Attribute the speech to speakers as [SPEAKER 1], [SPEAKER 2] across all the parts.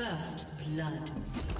[SPEAKER 1] First blood.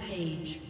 [SPEAKER 1] Rampage.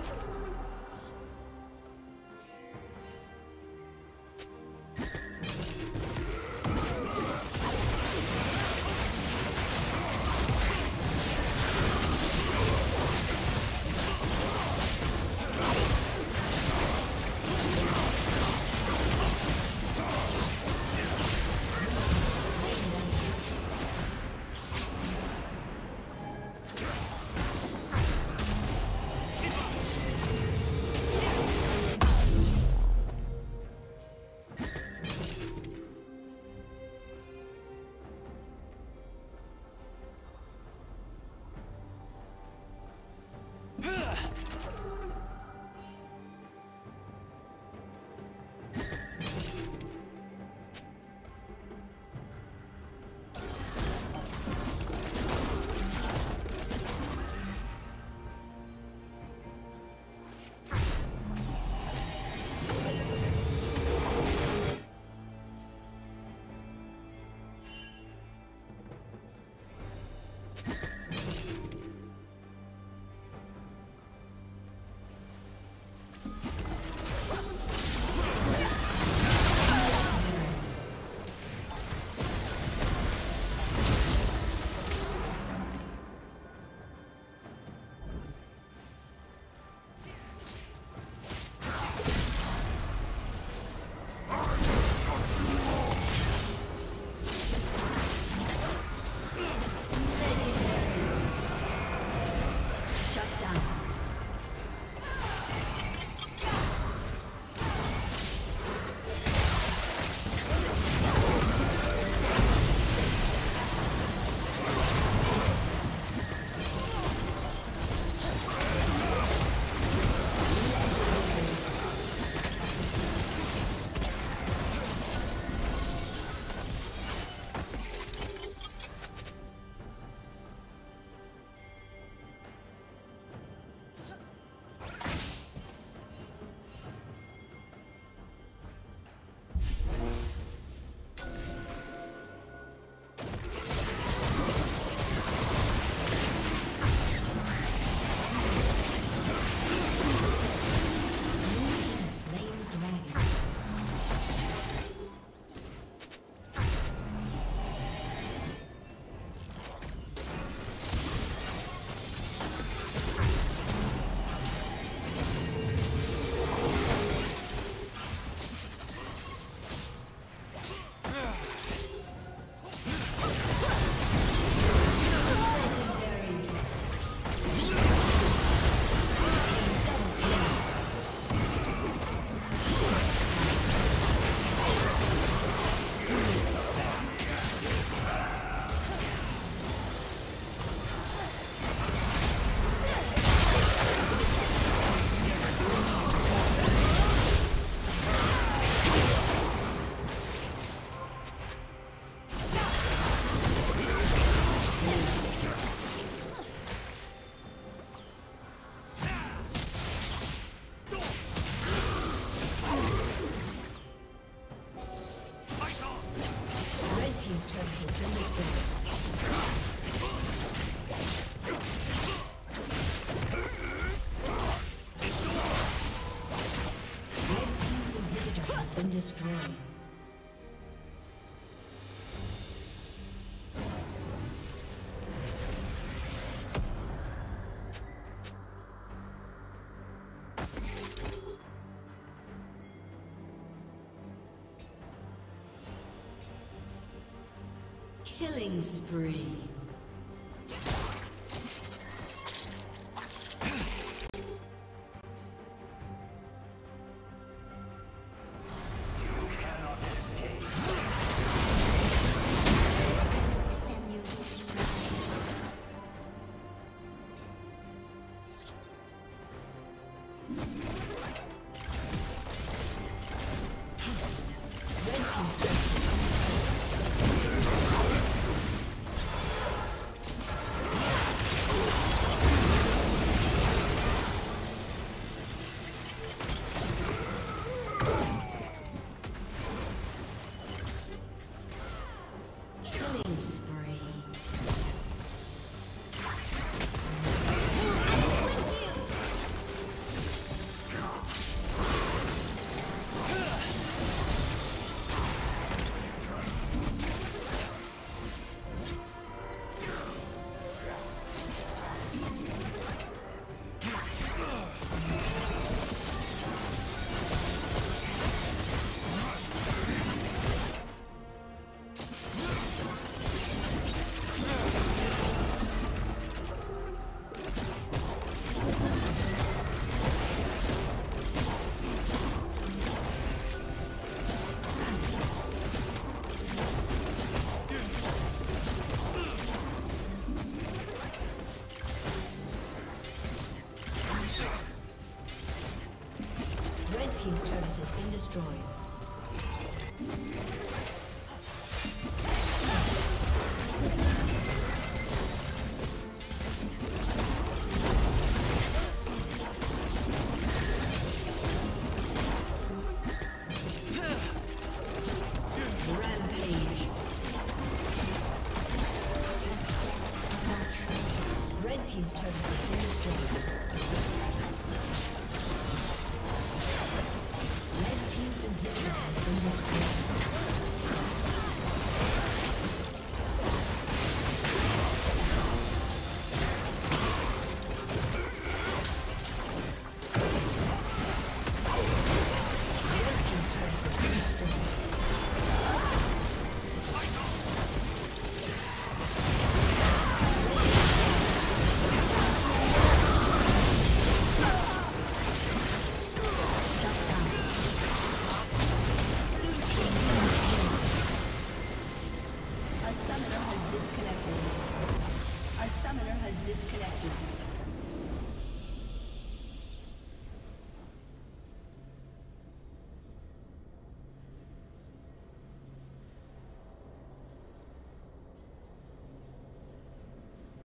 [SPEAKER 1] Killing spree.